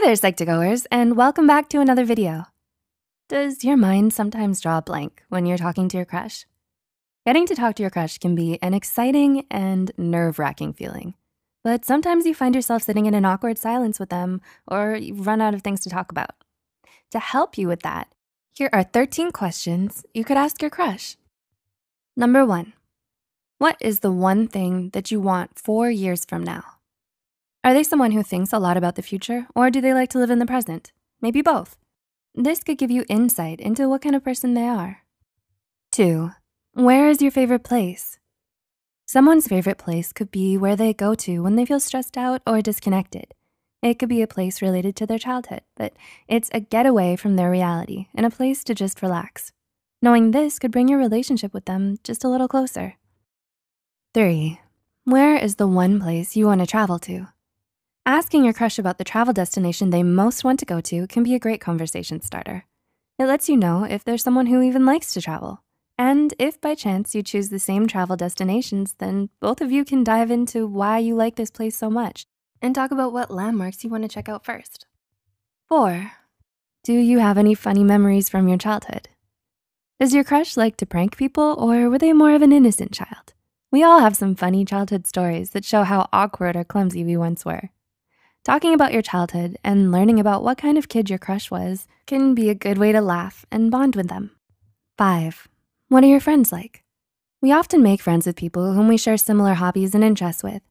Hey there, Psych2Goers, and welcome back to another video. Does your mind sometimes draw a blank when you're talking to your crush? Getting to talk to your crush can be an exciting and nerve-wracking feeling, but sometimes you find yourself sitting in an awkward silence with them or you've run out of things to talk about. To help you with that, here are 13 questions you could ask your crush. Number one, what is the one thing that you want four years from now? Are they someone who thinks a lot about the future or do they like to live in the present? Maybe both. This could give you insight into what kind of person they are. Two, where is your favorite place? Someone's favorite place could be where they go to when they feel stressed out or disconnected. It could be a place related to their childhood, but it's a getaway from their reality and a place to just relax. Knowing this could bring your relationship with them just a little closer. Three, where is the one place you wanna travel to? Asking your crush about the travel destination they most want to go to can be a great conversation starter. It lets you know if there's someone who even likes to travel. And if by chance you choose the same travel destinations, then both of you can dive into why you like this place so much and talk about what landmarks you wanna check out first. Four, do you have any funny memories from your childhood? Does your crush like to prank people or were they more of an innocent child? We all have some funny childhood stories that show how awkward or clumsy we once were. Talking about your childhood and learning about what kind of kid your crush was can be a good way to laugh and bond with them. Five, what are your friends like? We often make friends with people whom we share similar hobbies and interests with.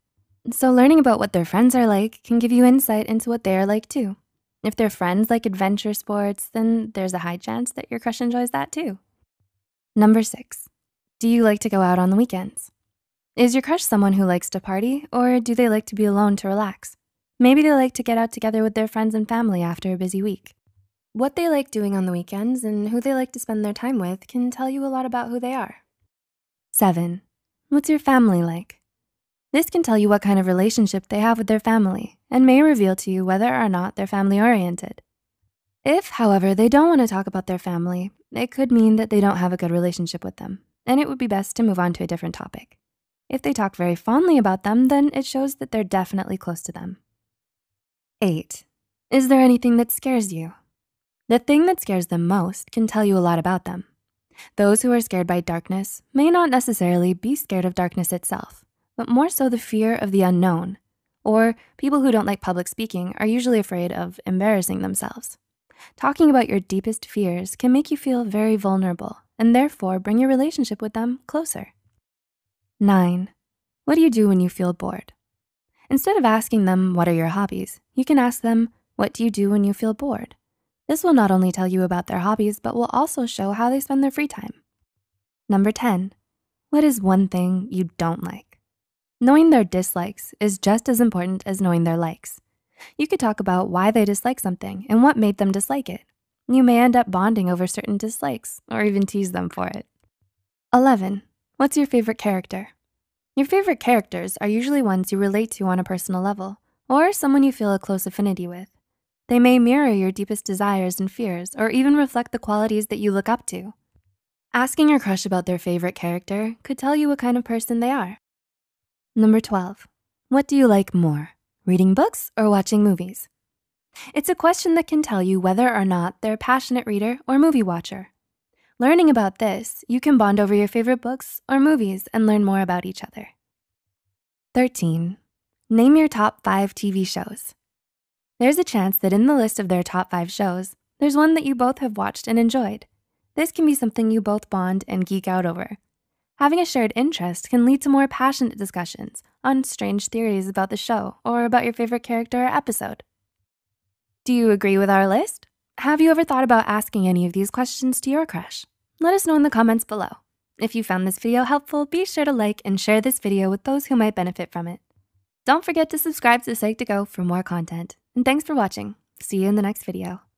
So learning about what their friends are like can give you insight into what they are like too. If their friends like adventure sports, then there's a high chance that your crush enjoys that too. Number six, do you like to go out on the weekends? Is your crush someone who likes to party or do they like to be alone to relax? Maybe they like to get out together with their friends and family after a busy week. What they like doing on the weekends and who they like to spend their time with can tell you a lot about who they are. Seven, what's your family like? This can tell you what kind of relationship they have with their family and may reveal to you whether or not they're family oriented. If, however, they don't wanna talk about their family, it could mean that they don't have a good relationship with them and it would be best to move on to a different topic. If they talk very fondly about them, then it shows that they're definitely close to them. Eight, is there anything that scares you? The thing that scares them most can tell you a lot about them. Those who are scared by darkness may not necessarily be scared of darkness itself, but more so the fear of the unknown. Or people who don't like public speaking are usually afraid of embarrassing themselves. Talking about your deepest fears can make you feel very vulnerable and therefore bring your relationship with them closer. Nine, what do you do when you feel bored? Instead of asking them, what are your hobbies? You can ask them, what do you do when you feel bored? This will not only tell you about their hobbies, but will also show how they spend their free time. Number 10, what is one thing you don't like? Knowing their dislikes is just as important as knowing their likes. You could talk about why they dislike something and what made them dislike it. You may end up bonding over certain dislikes or even tease them for it. 11, what's your favorite character? Your favorite characters are usually ones you relate to on a personal level or someone you feel a close affinity with. They may mirror your deepest desires and fears or even reflect the qualities that you look up to. Asking your crush about their favorite character could tell you what kind of person they are. Number 12, what do you like more, reading books or watching movies? It's a question that can tell you whether or not they're a passionate reader or movie watcher. Learning about this, you can bond over your favorite books or movies and learn more about each other. 13, name your top five TV shows. There's a chance that in the list of their top five shows, there's one that you both have watched and enjoyed. This can be something you both bond and geek out over. Having a shared interest can lead to more passionate discussions on strange theories about the show or about your favorite character or episode. Do you agree with our list? Have you ever thought about asking any of these questions to your crush? Let us know in the comments below. If you found this video helpful, be sure to like and share this video with those who might benefit from it. Don't forget to subscribe to Psych2Go for more content. And thanks for watching. See you in the next video.